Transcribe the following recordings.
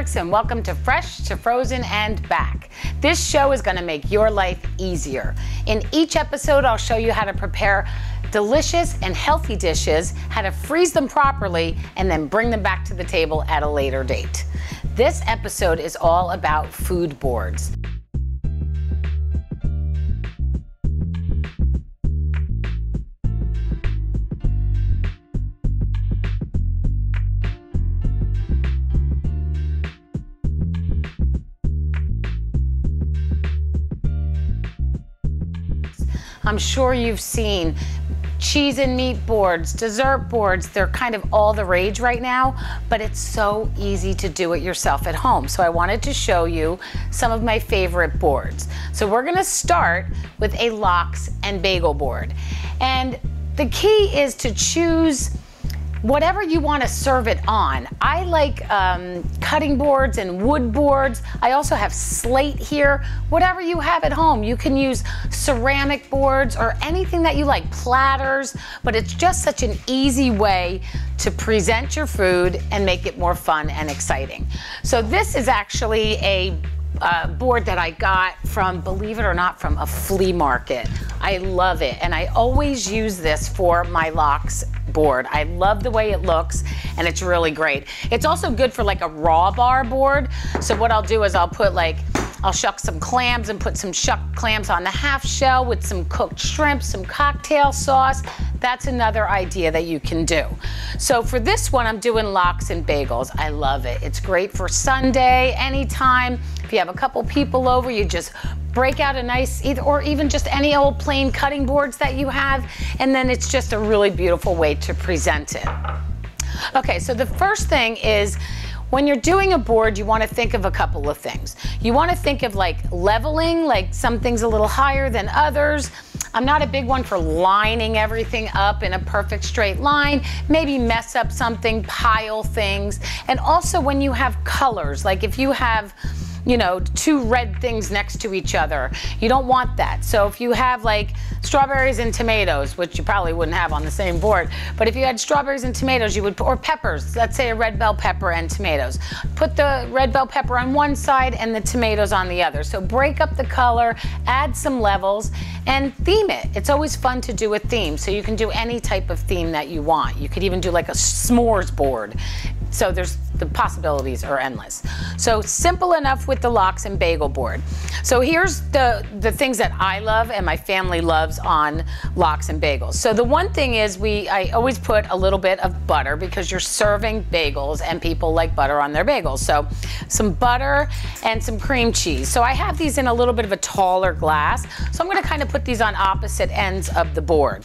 And welcome to Fresh to Frozen and Back. This show is going to make your life easier. In each episode, I'll show you how to prepare delicious and healthy dishes, how to freeze them properly, and then bring them back to the table at a later date. This episode is all about food boards. I'm sure you've seen cheese and meat boards, dessert boards, they're kind of all the rage right now, but it's so easy to do it yourself at home. So I wanted to show you some of my favorite boards. So we're gonna start with a lox and bagel board. And the key is to choose whatever you want to serve it on. I like um, cutting boards and wood boards. I also have slate here. Whatever you have at home, you can use ceramic boards or anything that you like, platters, but it's just such an easy way to present your food and make it more fun and exciting. So this is actually a uh, board that I got from, believe it or not, from a flea market. I love it. And I always use this for my lox board. I love the way it looks and it's really great. It's also good for like a raw bar board. So what I'll do is I'll put like I'll shuck some clams and put some shucked clams on the half shell with some cooked shrimp, some cocktail sauce. That's another idea that you can do. So for this one, I'm doing lox and bagels. I love it. It's great for Sunday, anytime. If you have a couple people over, you just break out a nice, either, or even just any old plain cutting boards that you have, and then it's just a really beautiful way to present it. Okay, so the first thing is when you're doing a board, you want to think of a couple of things. You want to think of like leveling, like some things a little higher than others. I'm not a big one for lining everything up in a perfect straight line. Maybe mess up something, pile things. And also when you have colors, like if you have you know, two red things next to each other. You don't want that. So if you have like strawberries and tomatoes, which you probably wouldn't have on the same board, but if you had strawberries and tomatoes, you would, or peppers, let's say a red bell pepper and tomatoes. Put the red bell pepper on one side and the tomatoes on the other. So break up the color, add some levels, and theme it. It's always fun to do a theme. So you can do any type of theme that you want. You could even do like a s'mores board. So there's the possibilities are endless. So simple enough with the lox and bagel board. So here's the, the things that I love and my family loves on lox and bagels. So the one thing is we I always put a little bit of butter because you're serving bagels and people like butter on their bagels. So some butter and some cream cheese. So I have these in a little bit of a taller glass. So I'm gonna kind of put these on opposite ends of the board.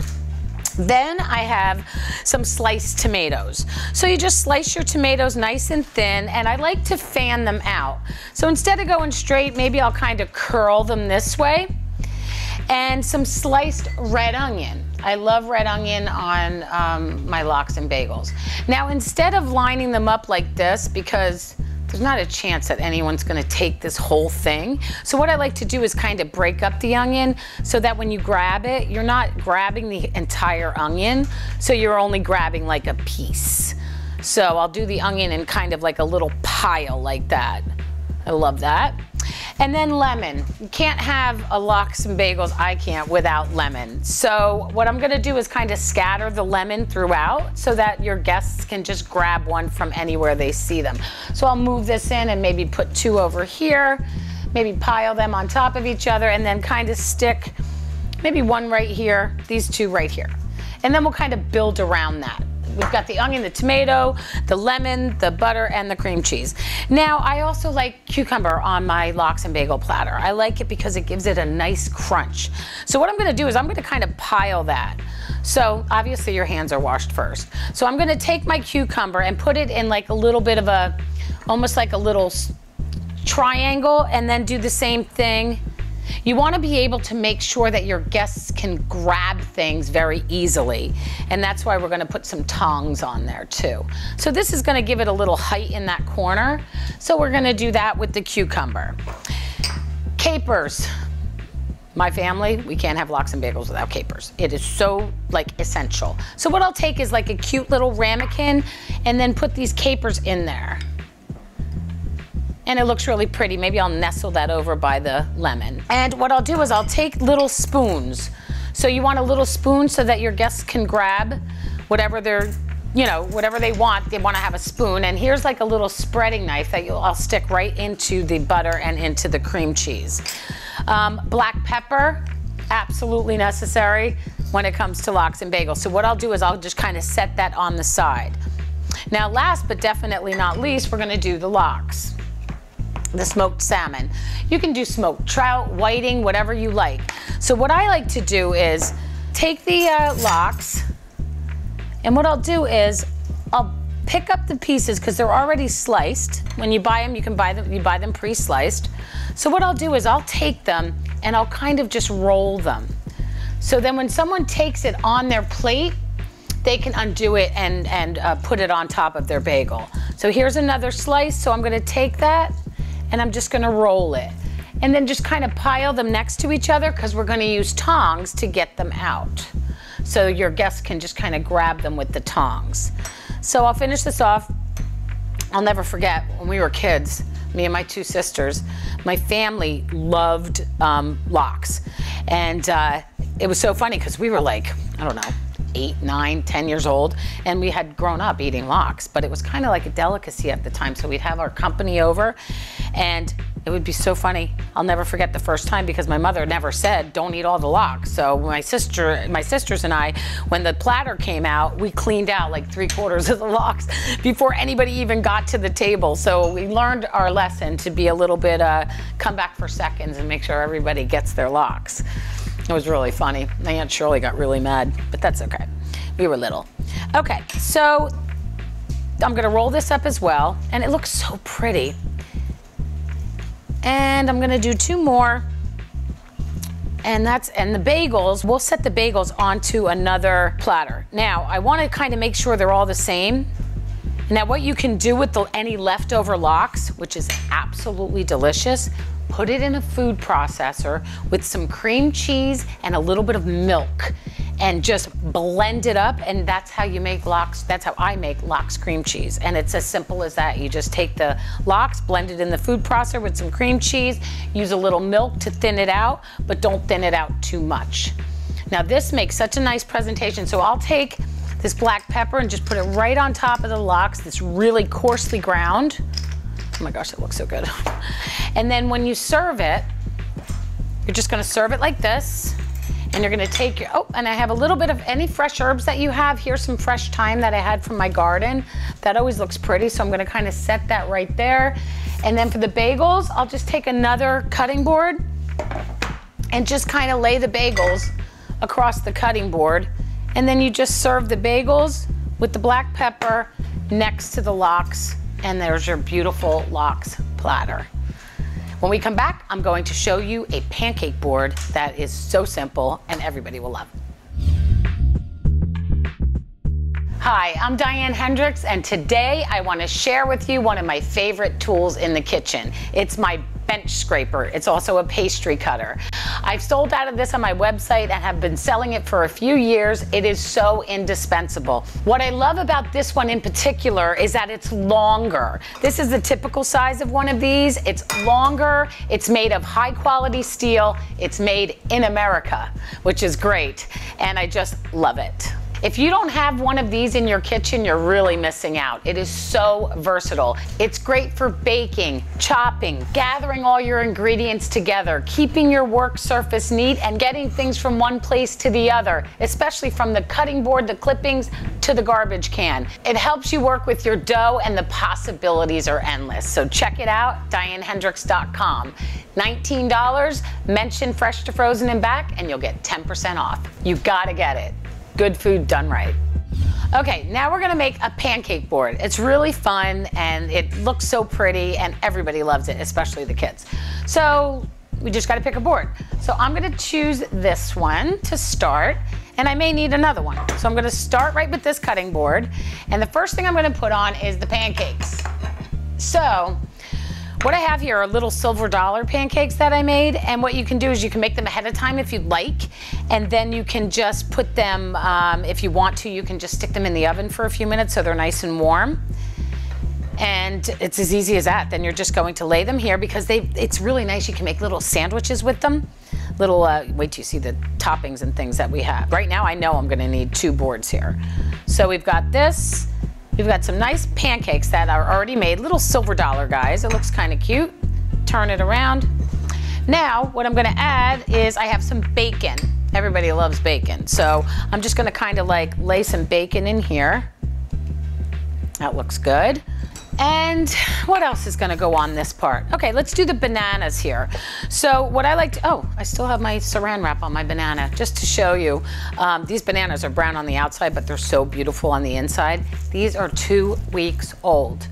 Then I have some sliced tomatoes. So you just slice your tomatoes nice and thin, and I like to fan them out. So instead of going straight, maybe I'll kind of curl them this way. And some sliced red onion. I love red onion on um, my lox and bagels. Now, instead of lining them up like this, because there's not a chance that anyone's gonna take this whole thing. So what I like to do is kind of break up the onion so that when you grab it, you're not grabbing the entire onion, so you're only grabbing like a piece. So I'll do the onion in kind of like a little pile like that. I love that. And then lemon. You can't have a lox and bagels, I can't, without lemon. So what I'm gonna do is kind of scatter the lemon throughout so that your guests can just grab one from anywhere they see them. So I'll move this in and maybe put two over here, maybe pile them on top of each other and then kind of stick maybe one right here, these two right here. And then we'll kind of build around that. We've got the onion, the tomato, the lemon, the butter, and the cream cheese. Now, I also like cucumber on my lox and bagel platter. I like it because it gives it a nice crunch. So what I'm gonna do is I'm gonna kind of pile that. So obviously your hands are washed first. So I'm gonna take my cucumber and put it in like a little bit of a, almost like a little triangle and then do the same thing you want to be able to make sure that your guests can grab things very easily. And that's why we're going to put some tongs on there too. So this is going to give it a little height in that corner. So we're going to do that with the cucumber. Capers. My family, we can't have lox and bagels without capers. It is so like essential. So what I'll take is like a cute little ramekin and then put these capers in there. And it looks really pretty. Maybe I'll nestle that over by the lemon. And what I'll do is I'll take little spoons. So you want a little spoon so that your guests can grab whatever they're, you know, whatever they want. They want to have a spoon. And here's like a little spreading knife that you'll, I'll stick right into the butter and into the cream cheese. Um, black pepper, absolutely necessary when it comes to lox and bagels. So what I'll do is I'll just kind of set that on the side. Now last but definitely not least, we're gonna do the lox the smoked salmon. You can do smoked trout, whiting, whatever you like. So what I like to do is take the uh, lox, and what I'll do is I'll pick up the pieces because they're already sliced. When you buy them, you can buy them, you buy them pre-sliced. So what I'll do is I'll take them and I'll kind of just roll them. So then when someone takes it on their plate, they can undo it and, and uh, put it on top of their bagel. So here's another slice. So I'm gonna take that and I'm just gonna roll it. And then just kind of pile them next to each other because we're gonna use tongs to get them out. So your guests can just kind of grab them with the tongs. So I'll finish this off. I'll never forget when we were kids, me and my two sisters, my family loved um, lox. And uh, it was so funny because we were like, I don't know, eight, nine, ten years old, and we had grown up eating lox, but it was kind of like a delicacy at the time. So we'd have our company over, and it would be so funny. I'll never forget the first time because my mother never said, "Don't eat all the lox." So my sister, my sisters and I, when the platter came out, we cleaned out like three quarters of the lox before anybody even got to the table. So we learned our lesson to be a little bit uh, come back for seconds and make sure everybody gets their lox. It was really funny. My Aunt Shirley got really mad, but that's okay. We were little. Okay, so I'm gonna roll this up as well, and it looks so pretty. And I'm gonna do two more. And that's, and the bagels, we'll set the bagels onto another platter. Now, I wanna kind of make sure they're all the same. Now, what you can do with the, any leftover lox, which is absolutely delicious, put it in a food processor with some cream cheese and a little bit of milk and just blend it up. And that's how you make lox that's how i make lox cream cheese. And it's as simple as that. You just take the lox blend it in the food processor with some cream cheese use a little milk to thin it out but don't thin it out too much. Now this makes such a nice presentation. So i'll take this black pepper and just put it right on top of the lox that's really coarsely ground Oh my gosh, it looks so good. And then when you serve it, you're just gonna serve it like this. And you're gonna take your, oh, and I have a little bit of any fresh herbs that you have. Here's some fresh thyme that I had from my garden. That always looks pretty, so I'm gonna kind of set that right there. And then for the bagels, I'll just take another cutting board and just kind of lay the bagels across the cutting board. And then you just serve the bagels with the black pepper next to the lox and there's your beautiful lox platter. When we come back, I'm going to show you a pancake board that is so simple and everybody will love. Hi, I'm Diane Henderiks, and today I want to share with you one of my favorite tools in the kitchen. It's my bench scraper. It's also a pastry cutter. I've sold out of this on my website and have been selling it for a few years. It is so indispensable. What I love about this one in particular is that it's longer. This is the typical size of one of these. It's longer, it's made of high quality steel, it's made in America, which is great, and I just love it. If you don't have one of these in your kitchen, you're really missing out. It is so versatile. It's great for baking, chopping, gathering all your ingredients together, keeping your work surface neat, and getting things from one place to the other, especially from the cutting board, the clippings, to the garbage can. It helps you work with your dough, and the possibilities are endless. So check it out, dianehenderiks.com. $19, mention fresh to frozen and back, and you'll get 10% off. You gotta get it good food done right. Okay, now we're gonna make a pancake board. It's really fun and it looks so pretty and everybody loves it, especially the kids. So we just gotta pick a board. So I'm gonna choose this one to start and I may need another one. So I'm gonna start right with this cutting board and the first thing I'm gonna put on is the pancakes. So what I have here are little silver dollar pancakes that I made, and what you can do is you can make them ahead of time if you'd like, and then you can just put them, um, if you want to, you can just stick them in the oven for a few minutes so they're nice and warm. And it's as easy as that. Then you're just going to lay them here because they it's really nice. You can make little sandwiches with them. Little, uh, wait till you see the toppings and things that we have. Right now I know I'm gonna need two boards here. So we've got this, we've got some nice pancakes that are already made, little silver dollar guys. It looks kind of cute. Turn it around. Now, what I'm gonna add is I have some bacon. Everybody loves bacon. So I'm just gonna kind of like lay some bacon in here. That looks good. And what else is gonna go on this part? Okay, let's do the bananas here. So what I like to, oh, I still have my saran wrap on my banana, just to show you. Um, these bananas are brown on the outside, but they're so beautiful on the inside. These are two weeks old.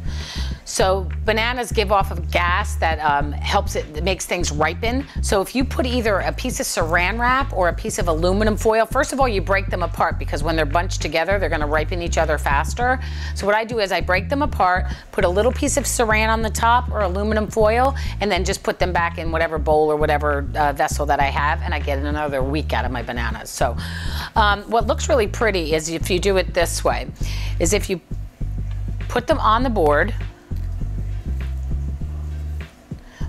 So bananas give off a gas that um, helps it, makes things ripen. So if you put either a piece of saran wrap or a piece of aluminum foil, first of all, you break them apart because when they're bunched together, they're gonna ripen each other faster. So what I do is I break them apart, put a little piece of saran on the top or aluminum foil, and then just put them back in whatever bowl or whatever uh, vessel that I have, and I get another week out of my bananas. So um, what looks really pretty is if you do it this way, is if you put them on the board,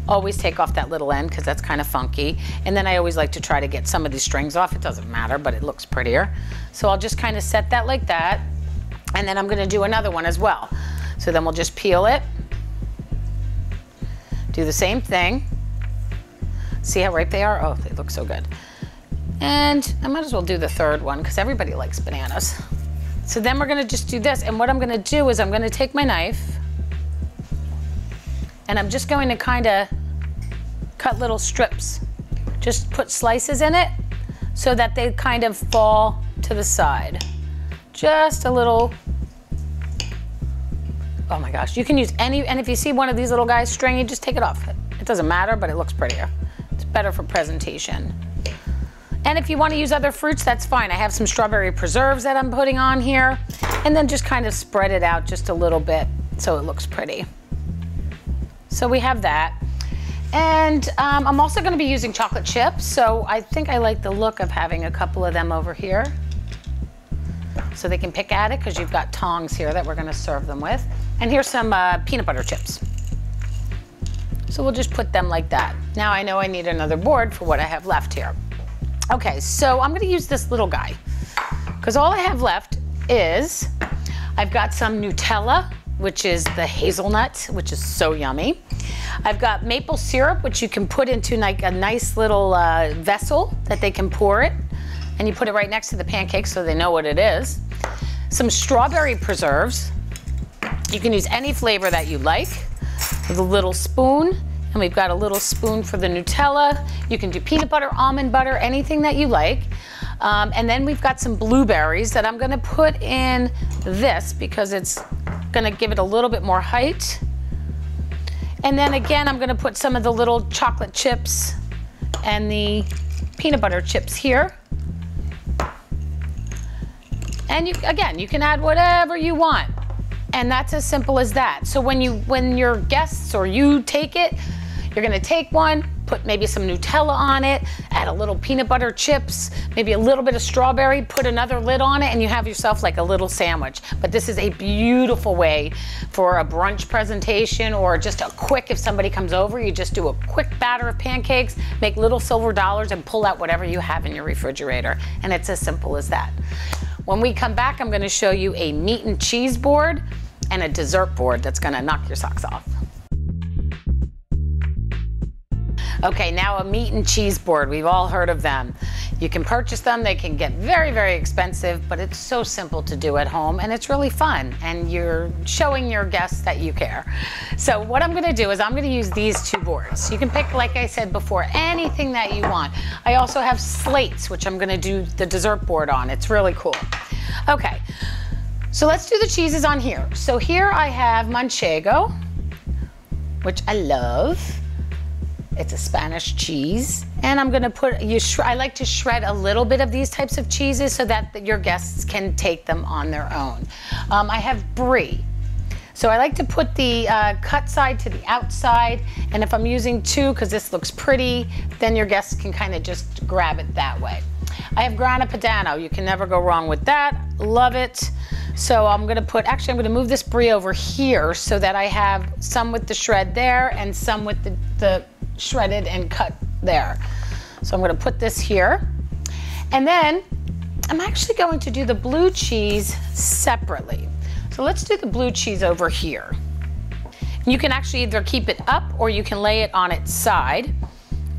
Always take off that little end because that's kind of funky. And then I always like to try to get some of these strings off. It doesn't matter, but it looks prettier. So I'll just kind of set that like that. And then I'm gonna do another one as well. So then we'll just peel it. Do the same thing. See how ripe they are? Oh, they look so good. And I might as well do the third one because everybody likes bananas. So then we're gonna just do this. And what I'm gonna do is I'm gonna take my knife and I'm just going to kind of cut little strips. Just put slices in it so that they kind of fall to the side. Just a little, oh my gosh. You can use any, and if you see one of these little guys stringy, just take it off. It doesn't matter, but it looks prettier. It's better for presentation. And if you want to use other fruits, that's fine. I have some strawberry preserves that I'm putting on here. And then just kind of spread it out just a little bit so it looks pretty. So we have that. And um, I'm also gonna be using chocolate chips. So I think I like the look of having a couple of them over here. So they can pick at it because you've got tongs here that we're gonna serve them with. And here's some uh, peanut butter chips. So we'll just put them like that. Now I know I need another board for what I have left here. Okay, so I'm gonna use this little guy because all I have left is I've got some Nutella which is the hazelnut, which is so yummy. I've got maple syrup, which you can put into like a nice little uh, vessel that they can pour it. And you put it right next to the pancake so they know what it is. Some strawberry preserves. You can use any flavor that you like with a little spoon. And we've got a little spoon for the Nutella. You can do peanut butter, almond butter, anything that you like. Um, and then we've got some blueberries that I'm gonna put in this because it's gonna give it a little bit more height. And then again, I'm gonna put some of the little chocolate chips and the peanut butter chips here. And you, again, you can add whatever you want. And that's as simple as that. So when you, when your guests or you take it, you're gonna take one, put maybe some Nutella on it, add a little peanut butter chips, maybe a little bit of strawberry, put another lid on it, and you have yourself like a little sandwich. But this is a beautiful way for a brunch presentation or just a quick, if somebody comes over, you just do a quick batter of pancakes, make little silver dollars, and pull out whatever you have in your refrigerator. And it's as simple as that. When we come back, I'm gonna show you a meat and cheese board and a dessert board that's gonna knock your socks off. Okay, now a meat and cheese board. We've all heard of them. You can purchase them. They can get very, very expensive, but it's so simple to do at home and it's really fun. And you're showing your guests that you care. So what I'm gonna do is I'm gonna use these two boards. You can pick, like I said before, anything that you want. I also have slates, which I'm gonna do the dessert board on. It's really cool. Okay, so let's do the cheeses on here. So here I have Manchego, which I love. It's a Spanish cheese. And I'm gonna put, you I like to shred a little bit of these types of cheeses so that your guests can take them on their own. Um, I have brie. So I like to put the uh, cut side to the outside. And if I'm using two, because this looks pretty, then your guests can kind of just grab it that way. I have grana padano. You can never go wrong with that. Love it. So I'm gonna put, actually I'm gonna move this brie over here so that I have some with the shred there and some with the, the shredded and cut there. So I'm gonna put this here. And then I'm actually going to do the blue cheese separately. So let's do the blue cheese over here. You can actually either keep it up or you can lay it on its side.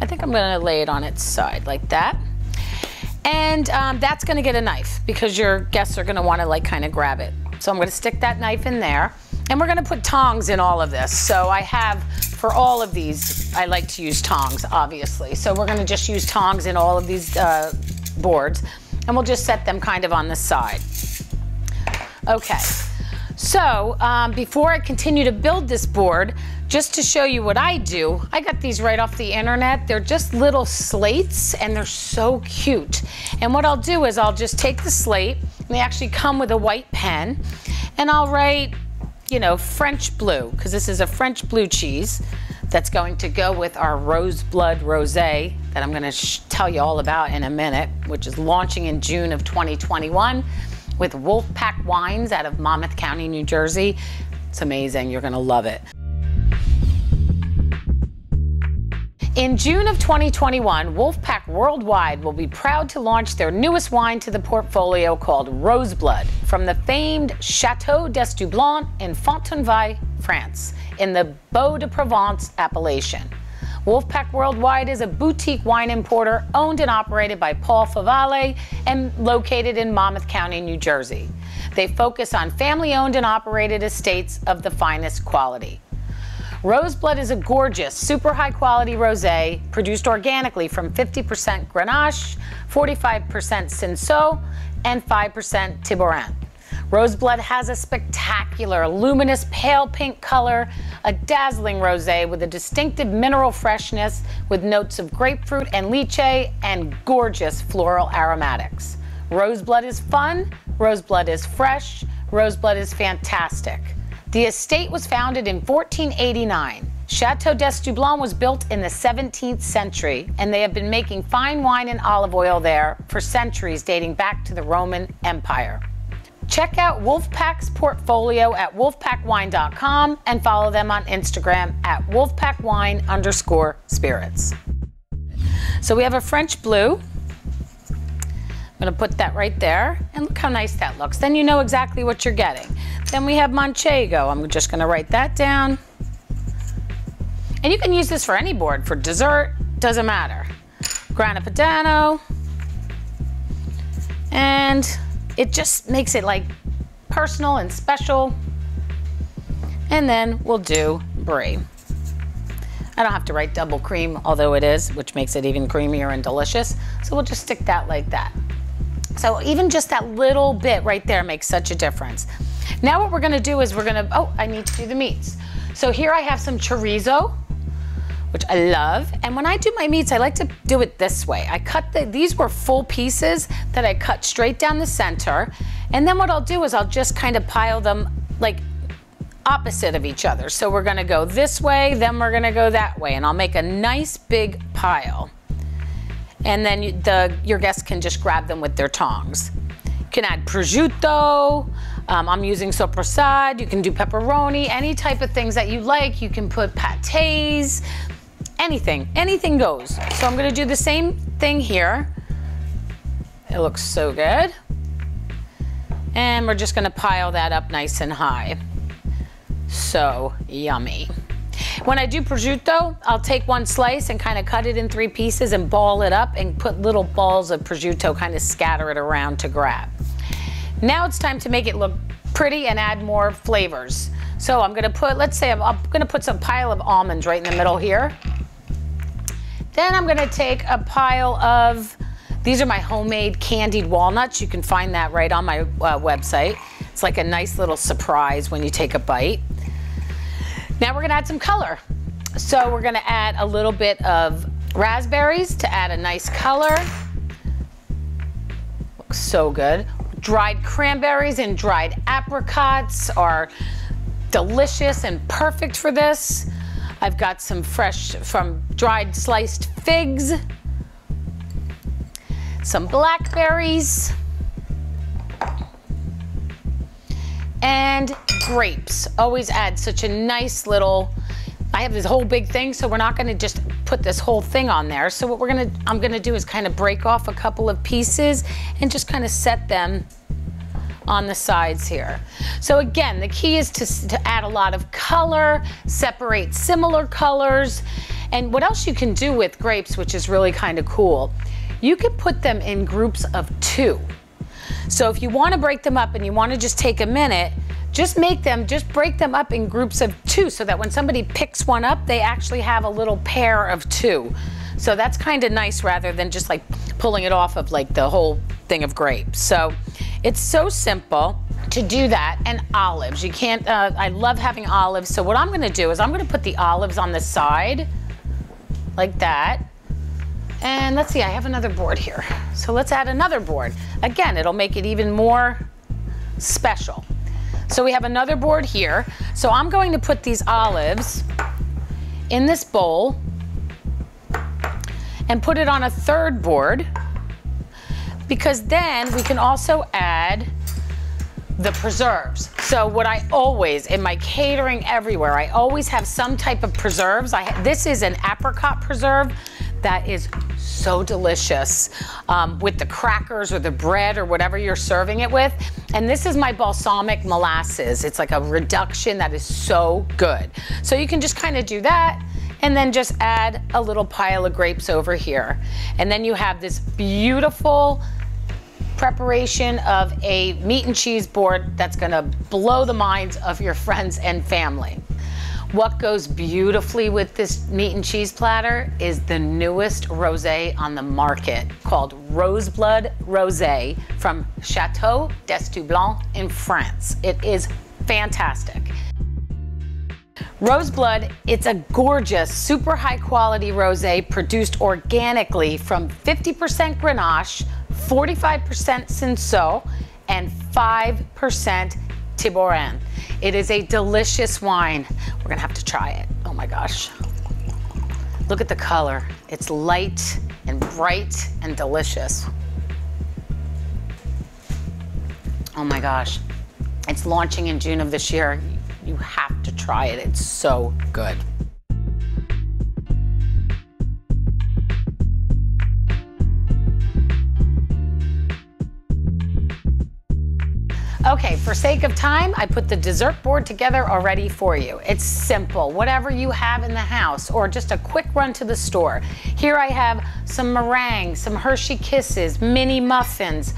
I think I'm gonna lay it on its side like that. And um, that's gonna get a knife because your guests are gonna wanna like kind of grab it. So I'm gonna stick that knife in there. And we're gonna put tongs in all of this. So I have, for all of these, I like to use tongs, obviously. So we're gonna just use tongs in all of these uh, boards. And we'll just set them kind of on the side. Okay. So um, before I continue to build this board, just to show you what I do, I got these right off the internet. They're just little slates and they're so cute. And what I'll do is I'll just take the slate, and they actually come with a white pen, and I'll write, you know, French blue, because this is a French blue cheese that's going to go with our rose blood rosé that I'm going to tell you all about in a minute, which is launching in June of 2021 with Wolfpack Wines out of Monmouth County, New Jersey. It's amazing. You're going to love it. In June of 2021, Wolfpack Worldwide will be proud to launch their newest wine to the portfolio called Roseblood from the famed Chateau d'Estoublon in Fontainebleau, France, in the Baux de Provence appellation. Wolfpack Worldwide is a boutique wine importer owned and operated by Paul Favale and located in Monmouth County, New Jersey. They focus on family owned and operated estates of the finest quality. Roseblood is a gorgeous, super high quality rosé produced organically from 50% Grenache, 45% Cinsault, and 5% Tibouren. Roseblood has a spectacular, luminous pale pink color, a dazzling rosé with a distinctive mineral freshness with notes of grapefruit and lychee and gorgeous floral aromatics. Roseblood is fun, Roseblood is fresh, Roseblood is fantastic. The estate was founded in 1489. Chateau d'Estoublon was built in the 17th century, and they have been making fine wine and olive oil there for centuries dating back to the Roman Empire. Check out Wolfpack's portfolio at wolfpackwine.com and follow them on Instagram at wolfpackwine underscore spirits. So we have a French blue. Gonna put that right there and look how nice that looks. Then you know exactly what you're getting. Then we have Manchego. I'm just gonna write that down. And you can use this for any board, for dessert, doesn't matter. Grana Padano. And it just makes it like personal and special. And then we'll do brie. I don't have to write double cream, although it is, which makes it even creamier and delicious. So we'll just stick that like that. So even just that little bit right there makes such a difference. Now what we're gonna do is we're gonna, oh, I need to do the meats. So here I have some chorizo, which I love. And when I do my meats, I like to do it this way. I cut the, these were full pieces that I cut straight down the center. And then what I'll do is I'll just kind of pile them like opposite of each other. So we're gonna go this way, then we're gonna go that way. And I'll make a nice big pile. And then the, your guests can just grab them with their tongs. You can add prosciutto. Um, I'm using soppressata. You can do pepperoni, any type of things that you like. You can put pates, anything, anything goes. So I'm gonna do the same thing here. It looks so good. And we're just gonna pile that up nice and high. So yummy. When I do prosciutto, I'll take one slice and kind of cut it in three pieces and ball it up and put little balls of prosciutto, kind of scatter it around to grab. Now it's time to make it look pretty and add more flavors. So I'm gonna put, let's say I'm, I'm gonna put some pile of almonds right in the middle here. Then I'm gonna take a pile of, these are my homemade candied walnuts. You can find that right on my uh, website. It's like a nice little surprise when you take a bite. Now we're gonna add some color. So we're gonna add a little bit of raspberries to add a nice color. Looks so good. Dried cranberries and dried apricots are delicious and perfect for this. I've got some fresh from dried sliced figs, some blackberries, And grapes. Always add such a nice little, I have this whole big thing, so we're not gonna just put this whole thing on there. So what we're gonna, I'm gonna do is kind of break off a couple of pieces and just kind of set them on the sides here. So again, the key is to, to add a lot of color, separate similar colors, and what else you can do with grapes, which is really kind of cool, you can put them in groups of two. So if you want to break them up and you want to just take a minute, just make them, just break them up in groups of two so that when somebody picks one up, they actually have a little pair of two. So that's kind of nice rather than just like pulling it off of like the whole thing of grapes. So it's so simple to do that and olives. You can't, uh, I love having olives. So what I'm gonna do is I'm gonna put the olives on the side like that. And let's see, I have another board here. So let's add another board. Again, it'll make it even more special. So we have another board here. So I'm going to put these olives in this bowl and put it on a third board because then we can also add the preserves. So what I always, in my catering everywhere, I always have some type of preserves. I This is an apricot preserve that is so delicious um, with the crackers or the bread or whatever you're serving it with. And this is my balsamic molasses. It's like a reduction that is so good. So you can just kind of do that and then just add a little pile of grapes over here. And then you have this beautiful preparation of a meat and cheese board that's gonna blow the minds of your friends and family. What goes beautifully with this meat and cheese platter is the newest rosé on the market called Roseblood Rosé from Chateau d'Estoublon in France. It is fantastic. Roseblood, it's a gorgeous, super high quality rosé produced organically from 50% Grenache, 45% Cinsault, and 5% Tibouren. It is a delicious wine. We're gonna have to try it. Oh my gosh. Look at the color. It's light and bright and delicious. Oh my gosh. It's launching in June of this year. You have to try it. It's so good. Okay, for sake of time, I put the dessert board together already for you. It's simple, whatever you have in the house, or just a quick run to the store. Here I have some meringue, some Hershey Kisses, mini muffins,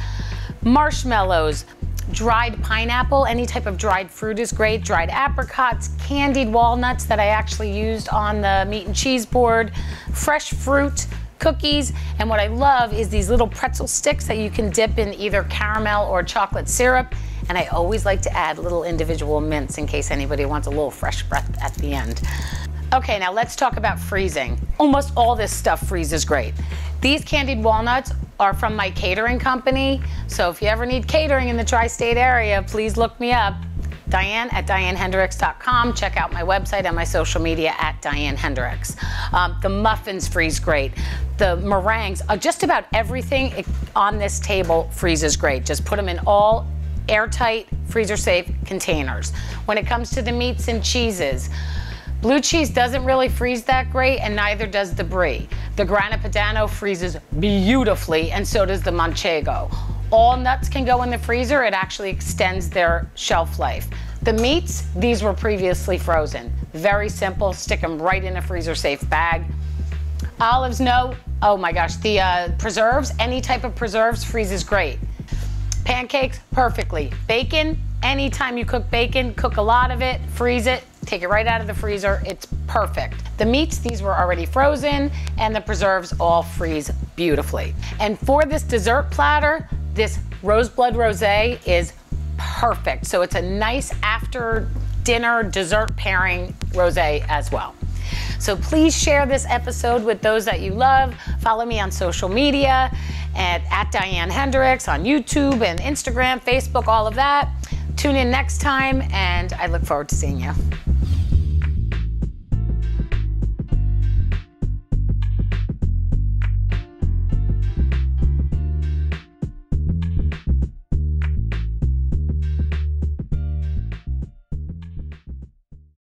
marshmallows, dried pineapple, any type of dried fruit is great, dried apricots, candied walnuts that I actually used on the meat and cheese board, fresh fruit, cookies, and what I love is these little pretzel sticks that you can dip in either caramel or chocolate syrup. And I always like to add little individual mints in case anybody wants a little fresh breath at the end. Okay, now let's talk about freezing. Almost all this stuff freezes great. These candied walnuts are from my catering company. So if you ever need catering in the tri-state area, please look me up. Diane at dianehenderiks.com. Check out my website and my social media at Diane Henderiks. Um, the muffins freeze great. The meringues, uh, just about everything on this table freezes great. Just put them in all airtight, freezer safe containers. When it comes to the meats and cheeses, blue cheese doesn't really freeze that great and neither does the brie. The Grana Padano freezes beautifully and so does the Manchego. All nuts can go in the freezer. It actually extends their shelf life. The meats, these were previously frozen. Very simple, stick them right in a freezer safe bag. Olives, no. Oh my gosh, the uh, preserves, any type of preserves freezes great. Pancakes, perfectly. Bacon, anytime you cook bacon, cook a lot of it, freeze it, take it right out of the freezer. It's perfect. The meats, these were already frozen, and the preserves all freeze beautifully. And for this dessert platter, this Roseblood Rosé is perfect. So it's a nice after dinner dessert pairing rosé as well. So please share this episode with those that you love. Follow me on social media at, at Diane Henderiks on YouTube and Instagram, Facebook, all of that. Tune in next time, and I look forward to seeing you.